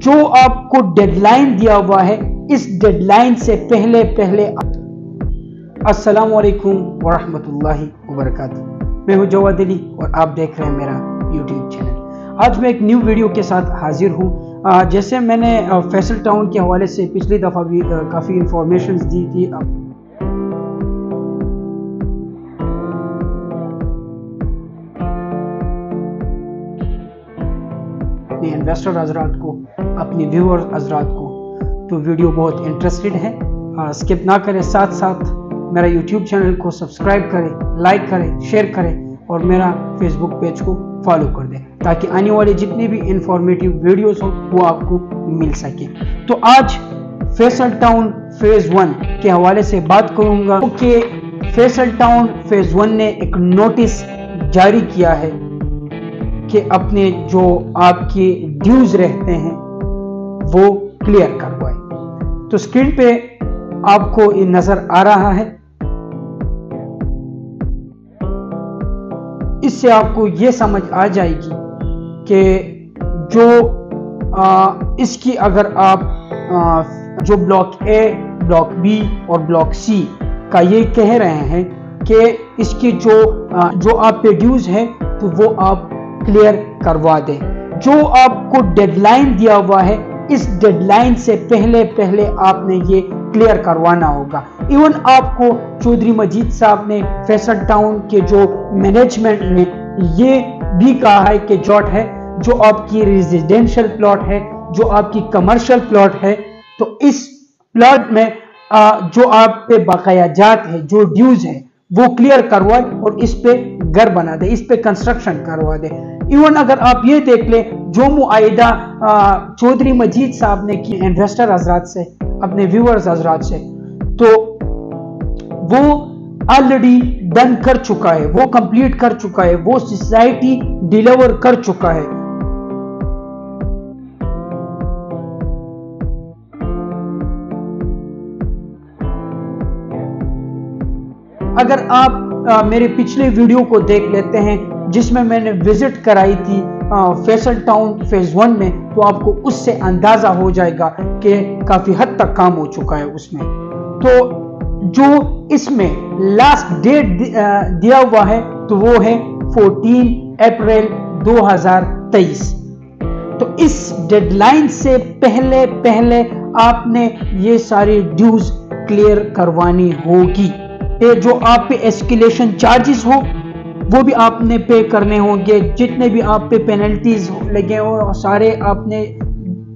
जो आपको डेडलाइन दिया हुआ है, इस डेडलाइन से पहले पहले अस्सलाम वालेकुम वरहमतुल्लाहि मैं हूँ जवाद अली और आप देख रहे हैं मेरा यूट्यूब चैनल आज मैं एक न्यू वीडियो के साथ हाजिर हूँ। जैसे मैंने फैसल टाउन के हवाले से पिछली दफ़ा भी काफ़ी इंफॉर्मेशन दी थी। इन्वेस्टर हजरात को अपने व्यूअर हजरात को। तो वीडियो बहुत इंटरेस्टेड है। स्किप ना करें। साथ साथ मेरा यूट्यूब चैनल को सब्सक्राइब करें लाइक करें शेयर करें और मेरा फेसबुक पेज को फॉलो कर दें ताकि आने वाले जितने भी इंफॉर्मेटिव वीडियोस हो, वो आपको मिल सके। तो आज फैसल टाउन फ़ेज़ वन के हवाले से बात करूँगा। कि फैसल टाउन फ़ेज़ वन ने एक नोटिस जारी किया है कि अपने जो आपके ड्यूज रहते हैं वो क्लियर करवाए तो स्क्रीन पे आपको ये नज़र आ रहा है। इससे आपको ये समझ आ जाएगी कि जो आ, इसकी अगर आप आ, जो ब्लॉक ए ब्लॉक बी और ब्लॉक सी का ये कह रहे हैं कि इसकी जो आ, जो आप पे ड्यूज है तो वो आप क्लियर करवा दें। जो आपको डेडलाइन दिया हुआ है इस डेडलाइन से पहले पहले आपने ये क्लियर करवाना होगा। इवन आपको चौधरी मजीद साहब ने फैसल टाउन के जो मैनेजमेंट ने ये भी कहा है कि जॉट है जो आपकी रेजिडेंशियल प्लॉट है जो आपकी कमर्शियल प्लॉट है तो इस प्लॉट में आ, जो आप पे बाकायाजात है जो ड्यूज है वो क्लियर करवाए और इस पे घर बना दे, इस पे कंस्ट्रक्शन करवा दे। इवन अगर आप ये देख ले, जो मुआदा चौधरी मजीद साहब ने की इन्वेस्टर हजरात से, अपने व्यूअर्स हजरात से तो वो ऑलरेडी डन कर चुका है, वो कंप्लीट कर चुका है, वो सोसाइटी डिलीवर कर चुका है। अगर आप आ, मेरे पिछले वीडियो को देख लेते हैं जिसमें मैंने विज़िट कराई थी फैसल टाउन फ़ेज़ वन में तो आपको उससे अंदाज़ा हो जाएगा कि काफ़ी हद तक काम हो चुका है उसमें। तो जो इसमें लास्ट डेट दिया हुआ है तो वो है 14 अप्रैल 2023 तो इस डेडलाइन से पहले पहले आपने ये सारी ड्यूज क्लियर करवानी होगी। जो आप पे एस्किलेशन चार्जेस हो वो भी आपने पे करने होंगे। जितने भी आप पे पेनल्टीज लगे हो सारे आपने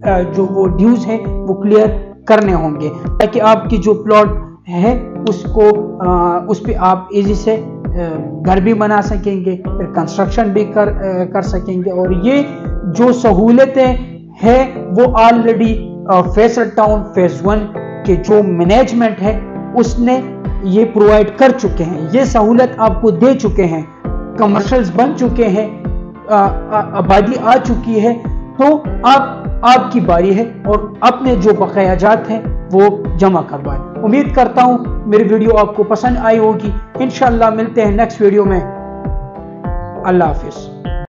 जो वो ड्यूज है वो क्लियर करने होंगे। ताकि आपकी जो प्लॉट है उसको आ, उस पर आप इजी से घर भी बना सकेंगे फिर कंस्ट्रक्शन भी कर आ, कर सकेंगे। और ये जो सहूलतें हैं वो already Faisal Town phase one के जो मैनेजमेंट है उसने ये प्रोवाइड कर चुके हैं, ये सहूलत आपको दे चुके हैं कमर्शियल्स बन चुके हैं आबादी आ चुकी है तो आप, आपकी बारी है और अपने जो बकायाजात हैं वो जमा करवाएँ। उम्मीद करता हूँ मेरी वीडियो आपको पसंद आई होगी। इंशाल्लाह मिलते हैं नेक्स्ट वीडियो में। अल्लाह हाफिज़।